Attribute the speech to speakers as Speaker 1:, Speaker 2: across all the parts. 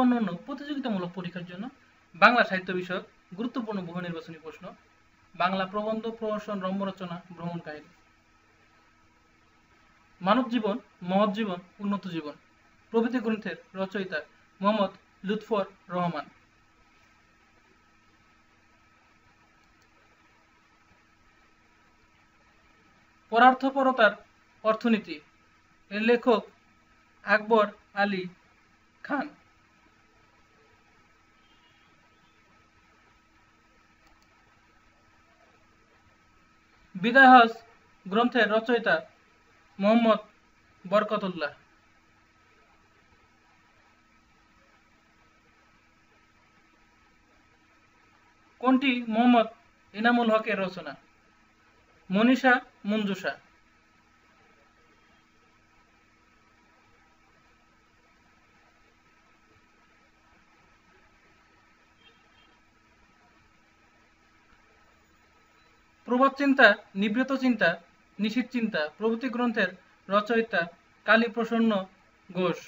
Speaker 1: অন্যান্য প্রতিযোগিতামূলক পরীক্ষার জন্য বাংলা সাহিত্য বিষয়ক গুরুত্বপূর্ণ বহু নির্বাচনী প্রশ্ন, বাংলা প্রবন্ধ প্রহসন রম্য রচনা ভ্রমণ কাহিনী। মানব জীবন, মহৎ জীবন, উন্নত জীবন, প্রভৃতি গ্রন্থের রচয়িতা মোহাম্মদ লুৎফর রহমান। পরার্থপরতার অর্থনীতি, এর লেখক আকবর আলী খান। বিদায় হজ গ্রন্থের রচয়িতা মোহাম্মদ বরকতুল্লাহ। কোনটি মোহাম্মদ ইনামুল হকের রচনা? মনীষা মঞ্জুষা। প্রভাব চিন্তা নিবৃত চিন্তা নিশীত চিন্তা, প্রভৃতি গ্রন্থের রচয়িতা কালী প্রসন্ন ঘোষ।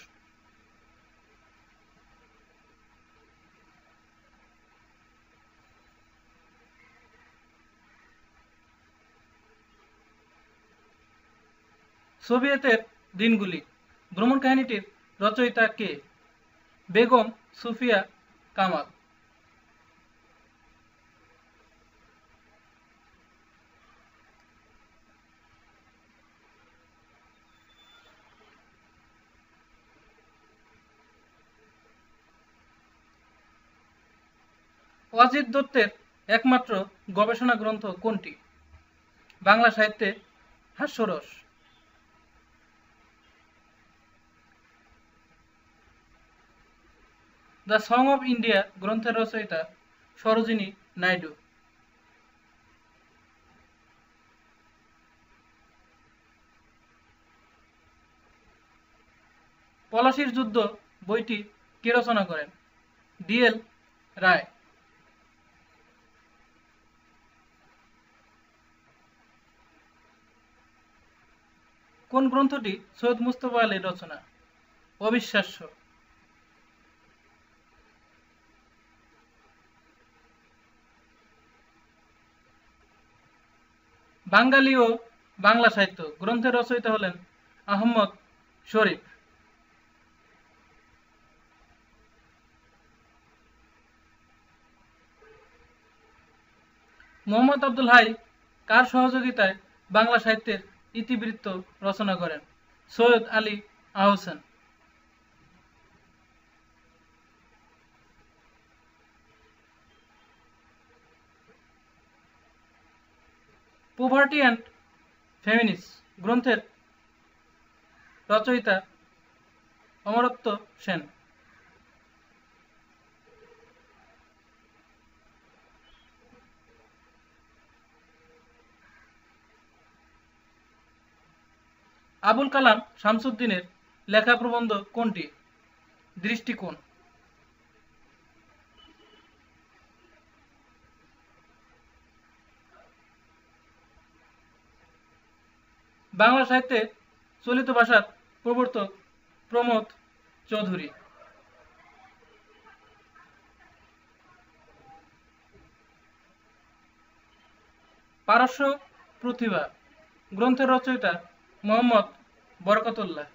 Speaker 1: সোভিয়েতের দিনগুলি। ভ্রমণ কাহিনীটির রচয়িতা কে? বেগম সুফিয়া কামাল। অজিত দত্তের একমাত্র গবেষণা গ্রন্থ কোনটি? বাংলা সাহিত্যে হাস্যরস। দ্য সং অফ ইন্ডিয়া গ্রন্থের রচয়িতা সরোজিনী নাইডু। পলাশির যুদ্ধ বইটি কে রচনা করেন? ডিএল রায়। কোন গ্রন্থটি সৈয়দ মুস্তফা আলীর রচনা? অবিশ্বাস্য। বাঙালি ও বাংলা সাহিত্য। গ্রন্থের রচয়িতা হলেন আহমদ শরীফ। মোহাম্মদ আব্দুল হাই, কার সহযোগিতায় বাংলা সাহিত্যের ইতিবৃত্ত রচনা করেন Syed Ali Ahsan. Poverty and famines গ্রন্থের রচয়িতা অমরত্ব সেন। আবুল কালাম শামসুদ্দিনের লেখা প্রবন্ধ কোনটি? দৃষ্টিকোণ। বাংলা সাহিত্যে চলিত ভাষার প্রবর্তক প্রমোদ চৌধুরী। পারস্য প্রতিভা। গ্রন্থের রচয়িতা মোহাম্মদ বরকতুল্লাহ।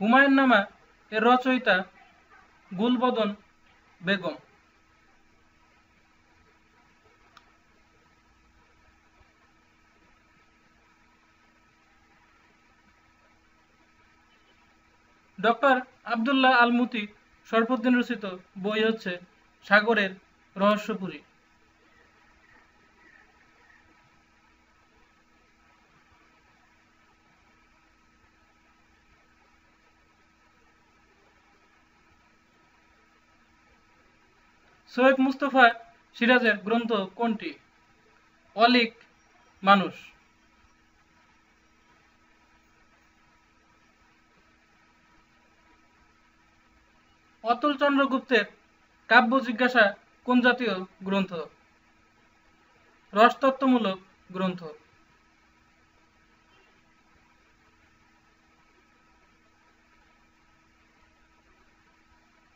Speaker 1: হুমায়ুন নামা এর রচয়িতা গুলবদন বেগম। ডক্টর আবদুল্লাহ আলমুতি সরফুদ্দিন রচিত বই হচ্ছে সাগরের রহস্যপুরী। সৈয়দ মুস্তফা সিরাজের গ্রন্থ কোনটি? অলিক মানুষ। অতুল চন্দ্র গুপ্তের কাব্য জিজ্ঞাসা কোন জাতীয় গ্রন্থ? রসতত্ত্বমূলক গ্রন্থ।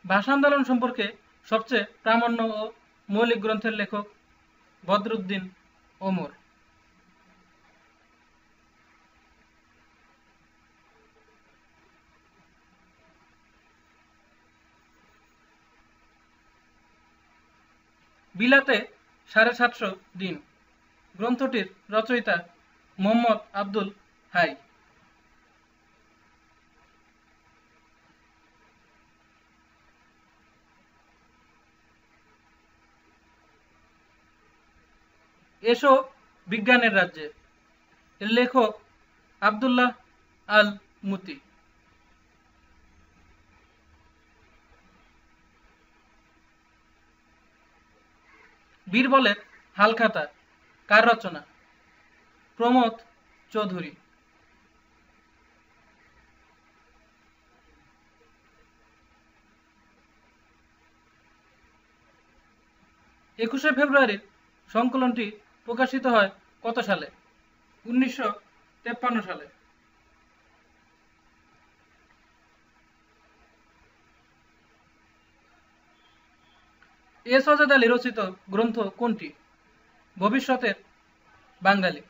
Speaker 1: ভাষা আন্দোলন সম্পর্কে সবচেয়ে প্রামাণ্য ও মৌলিক গ্রন্থের লেখক বদরুদ্দিন ওমর। বিলাতে সাড়ে সাতশো দিন। গ্রন্থটির রচয়িতা মোহাম্মদ আব্দুল হাই। এসো বিজ্ঞানের রাজ্যে। লেখক আবদুল্লাহ আল মুতি বীরবলের হালখাতা, কার রচনা? প্রমোদ চৌধুরী। একুশে ফেব্রুয়ারির সংকলনটি প্রকাশিত হয় কত সালে? উনিশশো সালে। এ সজাদ আলী রচিত গ্রন্থ কোনটি? ভবিষ্যতের বাঙালি।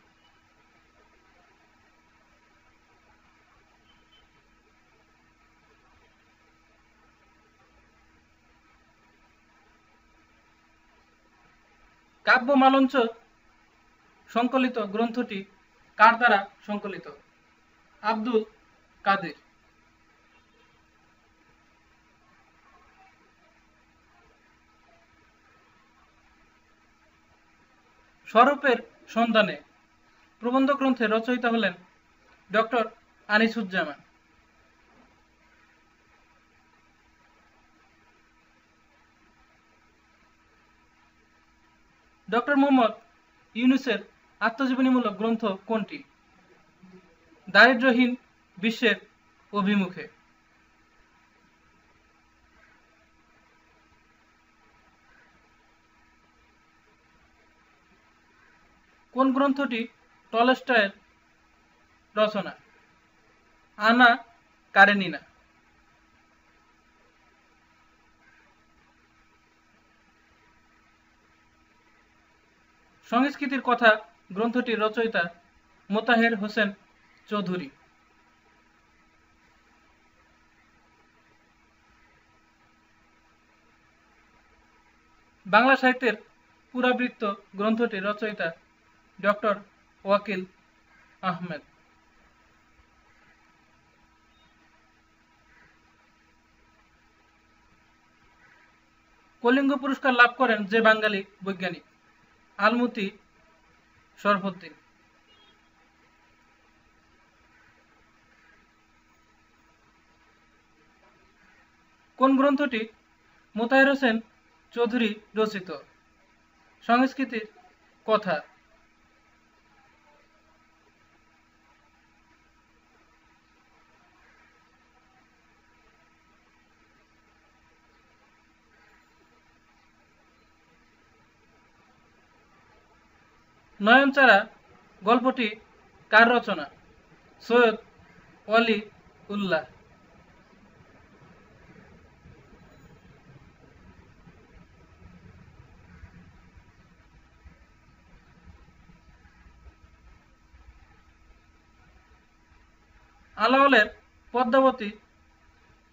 Speaker 1: কাব্য মালঞ্চ সংকলিত গ্রন্থটি কার দ্বারা সংকলিত? আব্দুল কাদের। স্বরূপের সন্ধানে প্রবন্ধ গ্রন্থের রচয়িতা হলেন ডক্টর আনিসুজ্জামান। ডক্টর মোহাম্মদ ইউনুসের আত্মজীবনীমূলক গ্রন্থ কোনটি? দারিদ্র্যহীন বিশ্বের অভিমুখে। কোন গ্রন্থটি টলস্টয়ের রচনা? Anna Karenina. সংস্কৃতির কথা গ্রন্থটির রচয়িতা মোতাহের হোসেন চৌধুরী। বাংলা সাহিত্যের পুরাবৃত্ত গ্রন্থটির রচয়িতা ডক্টর ওয়াকিল আহমেদ। কলিঙ্গ পুরস্কার লাভ করেন যে বাঙালি বৈজ্ঞানিক, আলমতি শরফুদ্দিন। কোন গ্রন্থটি মোতাহের হোসেন চৌধুরী রচিত? সংস্কৃতির কথা। নয়নচারা গল্পটি কার রচনা? সৈয়দ ওয়ালি উল্লাহ। আলাওলের পদ্মাবতী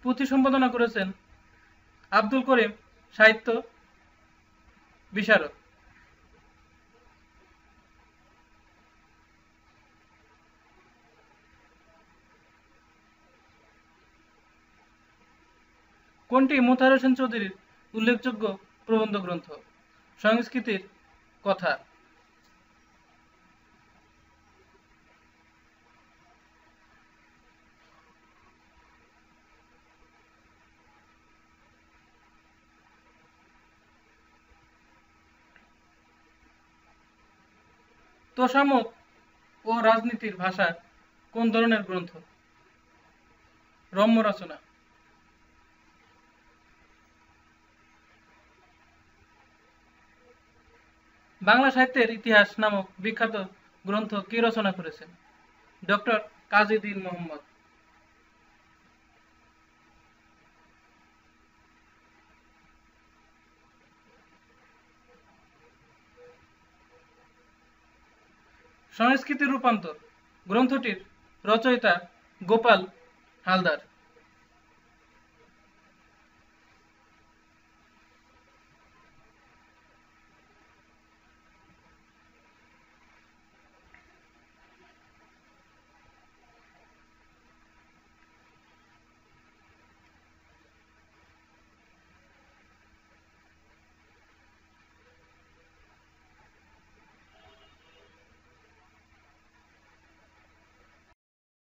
Speaker 1: পুঁথি সম্পাদনা করেছেন আব্দুল করিম সাহিত্য বিশারদ। কোনটি মোতাহার হোসেন চৌধুরীর উল্লেখযোগ্য প্রবন্ধ গ্রন্থ? সংস্কৃতির কথা। তোষামত ও রাজনীতির ভাষা কোন ধরনের গ্রন্থ? রম্য রচনা। বাংলা সাহিত্যের ইতিহাস নামক বিখ্যাত গ্রন্থ কে রচনা করেছেন? ডক্টর কাজীদ্দিন মোহাম্মদ। সংস্কৃতির রূপান্তর, গ্রন্থটির রচয়িতা গোপাল হালদার।